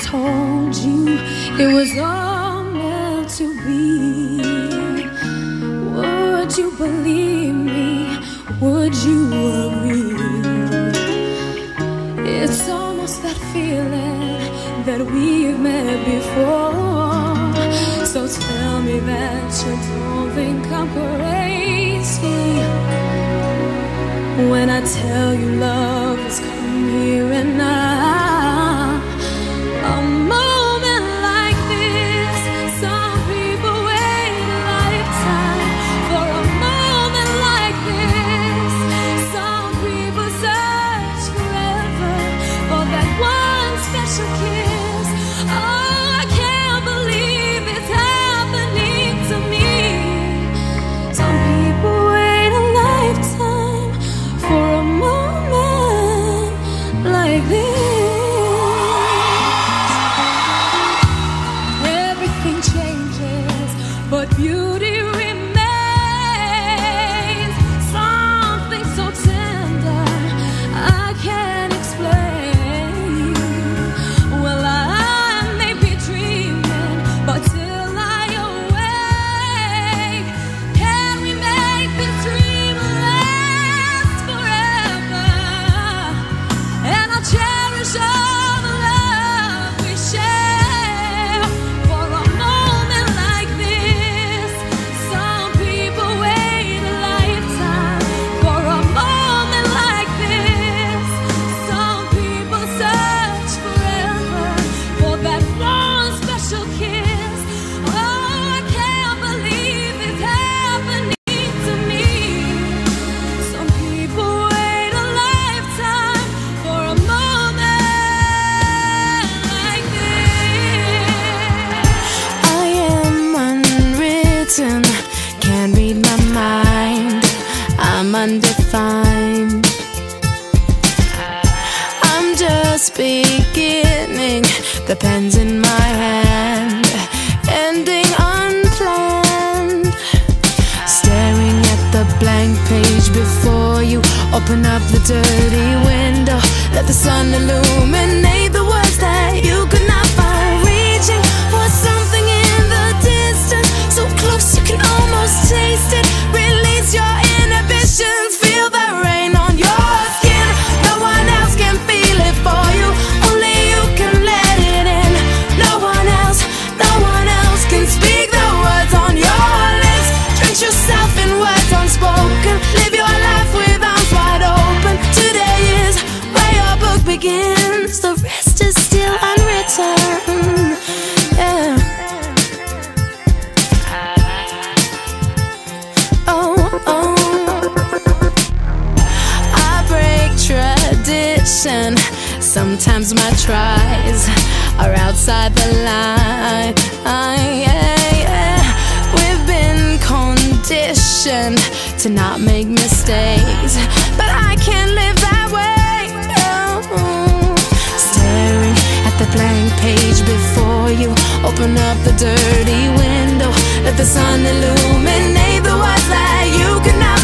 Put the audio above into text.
told you it was all meant to be, would you believe me? Would you agree? It's almost that feeling that we've met before. So tell me that you don't think I'm crazy when I tell you love has come can't read my mind. I'm undefined. I'm just beginning, the pen's in my hand, ending unplanned. Staring at the blank page before you, open up the dirty window, let the sun illuminate the words that you could not tradition. Sometimes my tries are outside the line. Ah, yeah, yeah. We've been conditioned to not make mistakes, but I can't live that way. No. Staring at the blank page before you, open up the dirty window, let the sun illuminate the words that you could not